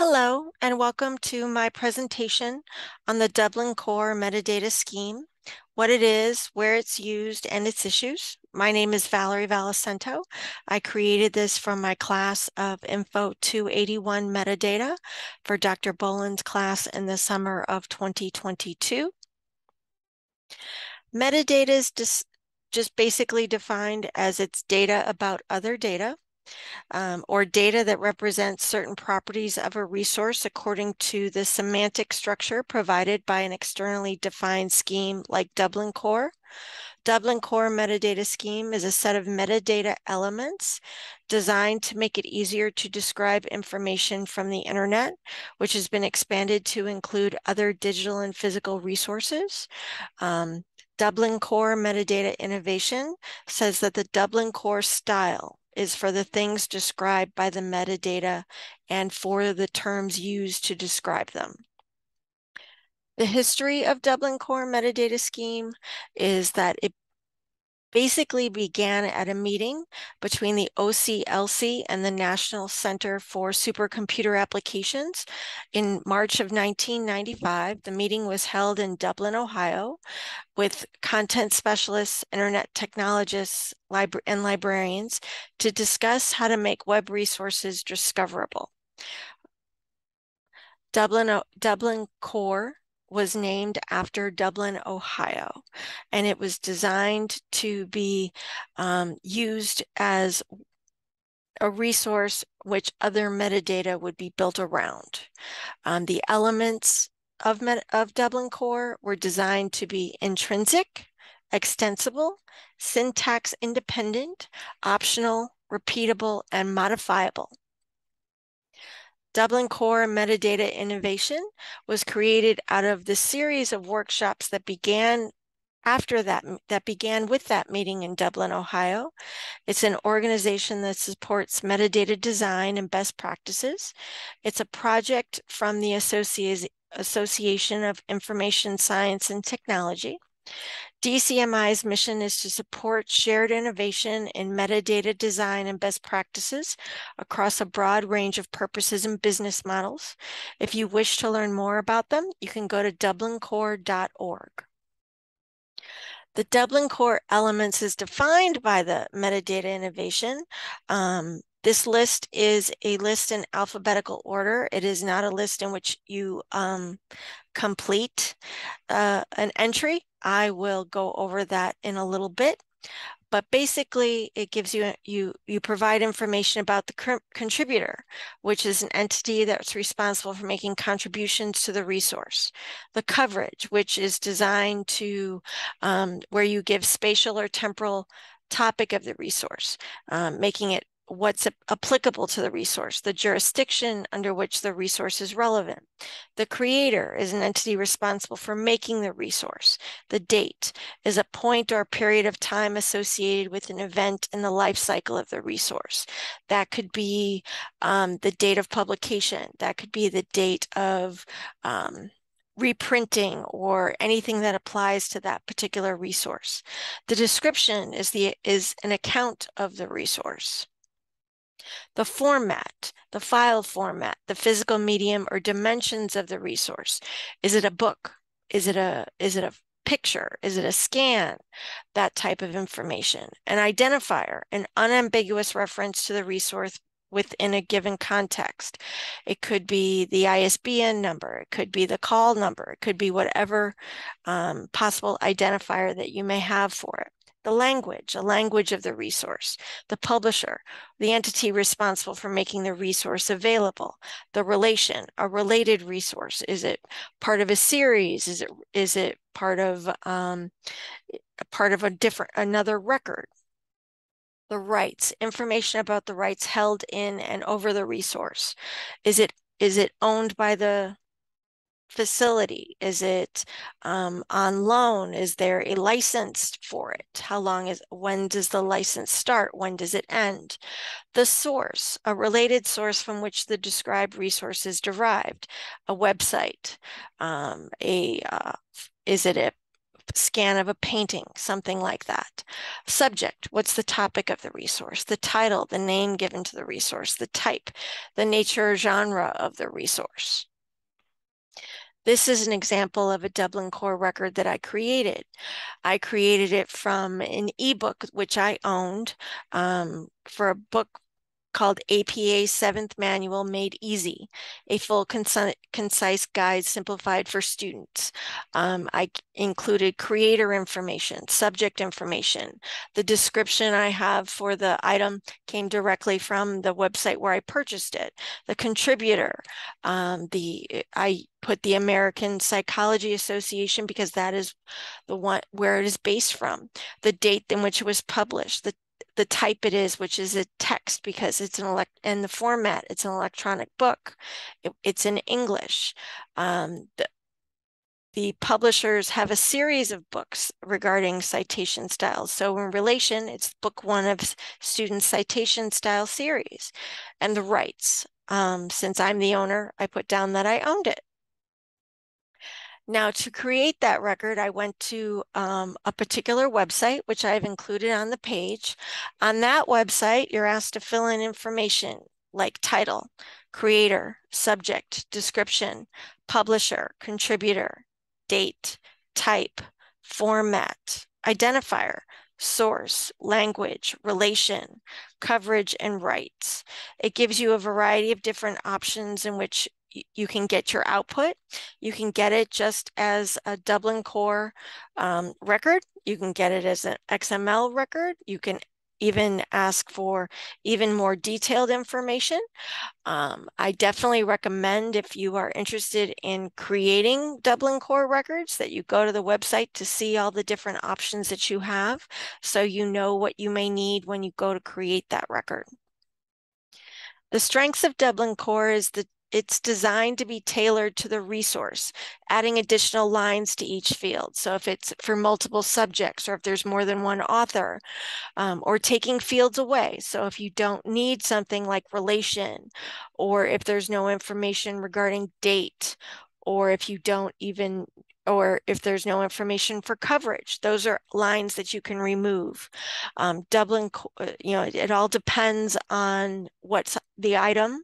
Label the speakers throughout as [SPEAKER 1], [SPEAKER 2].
[SPEAKER 1] Hello, and welcome to my presentation on the Dublin Core Metadata Scheme, what it is, where it's used, and its issues. My name is Valerie Valicento. I created this from my class of Info 281 Metadata for Dr. Boland's class in the summer of 2022. Metadata is just basically defined as its data about other data um, or data that represents certain properties of a resource according to the semantic structure provided by an externally defined scheme like Dublin Core. Dublin Core Metadata Scheme is a set of metadata elements designed to make it easier to describe information from the internet, which has been expanded to include other digital and physical resources. Um, Dublin Core Metadata Innovation says that the Dublin Core style is for the things described by the metadata and for the terms used to describe them. The history of Dublin Core Metadata Scheme is that it basically began at a meeting between the OCLC and the National Center for Supercomputer Applications in March of 1995. The meeting was held in Dublin, Ohio, with content specialists, internet technologists, libra and librarians to discuss how to make web resources discoverable. Dublin, Dublin Core was named after Dublin, Ohio, and it was designed to be um, used as a resource which other metadata would be built around. Um, the elements of, of Dublin Core were designed to be intrinsic, extensible, syntax independent, optional, repeatable, and modifiable. Dublin Core Metadata Innovation was created out of the series of workshops that began after that that began with that meeting in Dublin, Ohio. It's an organization that supports metadata design and best practices. It's a project from the Association of Information Science and Technology. DCMI's mission is to support shared innovation in metadata design and best practices across a broad range of purposes and business models. If you wish to learn more about them, you can go to dublincore.org. The Dublin core elements is defined by the metadata innovation. Um, this list is a list in alphabetical order. It is not a list in which you um, complete uh, an entry. I will go over that in a little bit. But basically, it gives you you you provide information about the contributor, which is an entity that's responsible for making contributions to the resource. The coverage, which is designed to um, where you give spatial or temporal topic of the resource, um, making it what's applicable to the resource, the jurisdiction under which the resource is relevant. The creator is an entity responsible for making the resource. The date is a point or period of time associated with an event in the life cycle of the resource. That could be um, the date of publication. That could be the date of um, reprinting or anything that applies to that particular resource. The description is the is an account of the resource the format, the file format, the physical medium or dimensions of the resource. Is it a book? Is it a is it a picture? Is it a scan? That type of information. An identifier, an unambiguous reference to the resource within a given context. It could be the ISBN number, it could be the call number, it could be whatever um, possible identifier that you may have for it the language, a language of the resource, the publisher, the entity responsible for making the resource available, the relation, a related resource. Is it part of a series? Is it is it part of um, part of a different another record? The rights, information about the rights held in and over the resource. Is it is it owned by the facility? Is it um, on loan? Is there a license for it? How long is, when does the license start? When does it end? The source, a related source from which the described resource is derived, a website, um, a, uh, is it a scan of a painting, something like that. Subject, what's the topic of the resource? The title, the name given to the resource, the type, the nature or genre of the resource. This is an example of a Dublin Core record that I created. I created it from an ebook, which I owned um, for a book called APA Seventh Manual Made Easy, a full concise guide simplified for students. Um, I included creator information, subject information. The description I have for the item came directly from the website where I purchased it. The contributor, um, the I put the American Psychology Association because that is the one where it is based from, the date in which it was published, the the type it is, which is a text because it's an elect and the format, it's an electronic book. It, it's in English. Um, the, the publishers have a series of books regarding citation styles. So in relation, it's book one of student citation style series and the rights. Um, since I'm the owner, I put down that I owned it. Now to create that record, I went to um, a particular website, which I've included on the page. On that website, you're asked to fill in information like title, creator, subject, description, publisher, contributor, date, type, format, identifier, source, language, relation, coverage, and rights. It gives you a variety of different options in which you can get your output. You can get it just as a Dublin Core um, record. You can get it as an XML record. You can even ask for even more detailed information. Um, I definitely recommend if you are interested in creating Dublin Core records that you go to the website to see all the different options that you have so you know what you may need when you go to create that record. The strengths of Dublin Core is the it's designed to be tailored to the resource, adding additional lines to each field. So if it's for multiple subjects or if there's more than one author um, or taking fields away. So if you don't need something like relation or if there's no information regarding date or if you don't even or if there's no information for coverage, those are lines that you can remove. Um, Dublin, uh, you know, it, it all depends on what's the item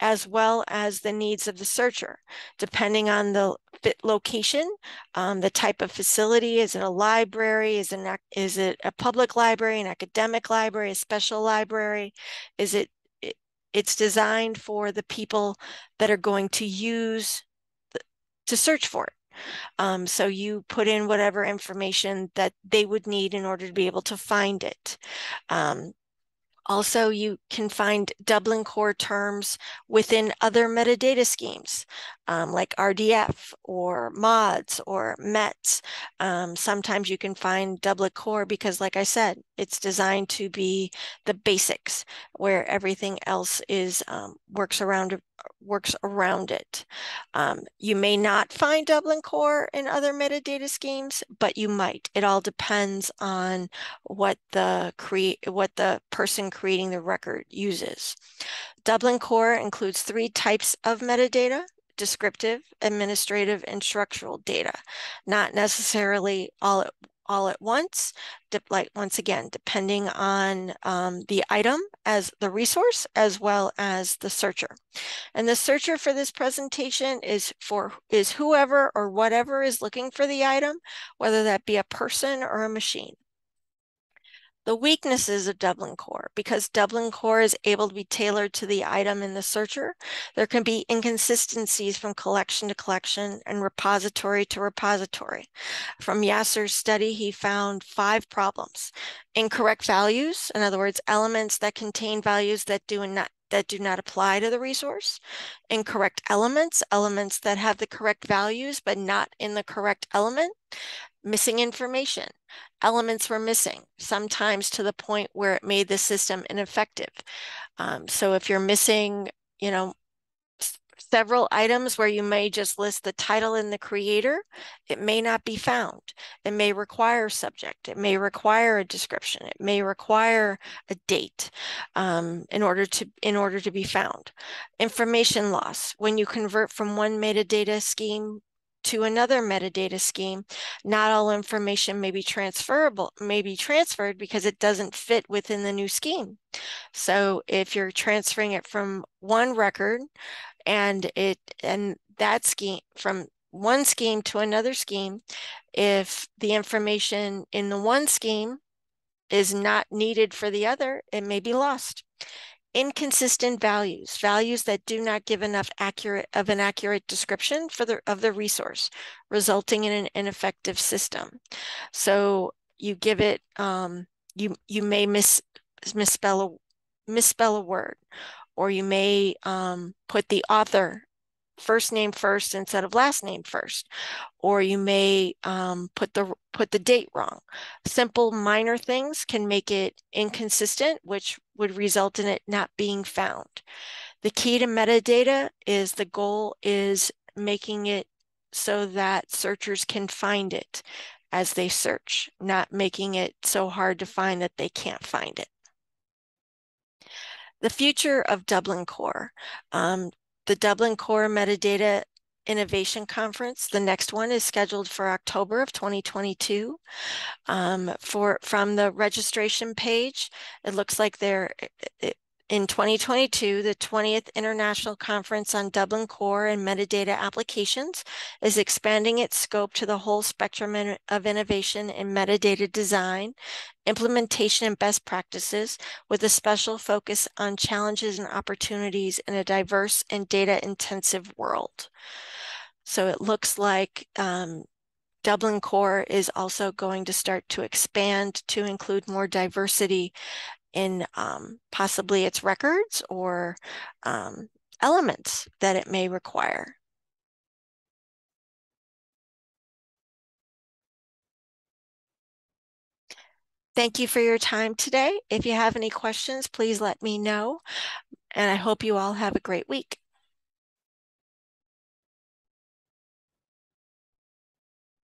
[SPEAKER 1] as well as the needs of the searcher. Depending on the fit location, um, the type of facility, is it a library, is it, is it a public library, an academic library, a special library? Is it, it it's designed for the people that are going to use, the, to search for it. Um, so you put in whatever information that they would need in order to be able to find it. Um, also, you can find Dublin core terms within other metadata schemes um, like RDF or MODS or METS. Um, sometimes you can find Dublin core because, like I said, it's designed to be the basics where everything else is um, works around works around it. Um, you may not find Dublin core in other metadata schemes, but you might. It all depends on what the create what the person creating the record uses. Dublin core includes three types of metadata descriptive, administrative, and structural data, not necessarily all at all at once, like once again, depending on um, the item as the resource as well as the searcher. And the searcher for this presentation is for is whoever or whatever is looking for the item, whether that be a person or a machine the weaknesses of Dublin Core. Because Dublin Core is able to be tailored to the item in the searcher, there can be inconsistencies from collection to collection and repository to repository. From Yasser's study, he found five problems. Incorrect values, in other words, elements that contain values that do not that do not apply to the resource, incorrect elements, elements that have the correct values but not in the correct element, missing information. Elements were missing, sometimes to the point where it made the system ineffective. Um, so if you're missing, you know, several items where you may just list the title and the creator, it may not be found. It may require subject. It may require a description. It may require a date um, in order to in order to be found. Information loss when you convert from one metadata scheme to another metadata scheme, not all information may be transferable, may be transferred because it doesn't fit within the new scheme. So if you're transferring it from one record and it and that scheme from one scheme to another scheme, if the information in the one scheme is not needed for the other, it may be lost inconsistent values, values that do not give enough accurate of an accurate description for the of the resource, resulting in an ineffective system. So you give it, um, you you may miss misspell a misspell a word, or you may um, put the author first name first instead of last name first, or you may um, put the put the date wrong. Simple minor things can make it inconsistent, which would result in it not being found. The key to metadata is the goal is making it so that searchers can find it as they search, not making it so hard to find that they can't find it. The future of Dublin Core. Um, the Dublin Core Metadata Innovation Conference. The next one is scheduled for October of 2022. Um, for from the registration page, it looks like they're in 2022, the 20th International Conference on Dublin Core and Metadata Applications is expanding its scope to the whole spectrum of innovation in metadata design, implementation and best practices with a special focus on challenges and opportunities in a diverse and data intensive world. So it looks like um, Dublin Core is also going to start to expand to include more diversity in um, possibly its records or um, elements that it may require. Thank you for your time today. If you have any questions, please let me know. And I hope you all have a great week.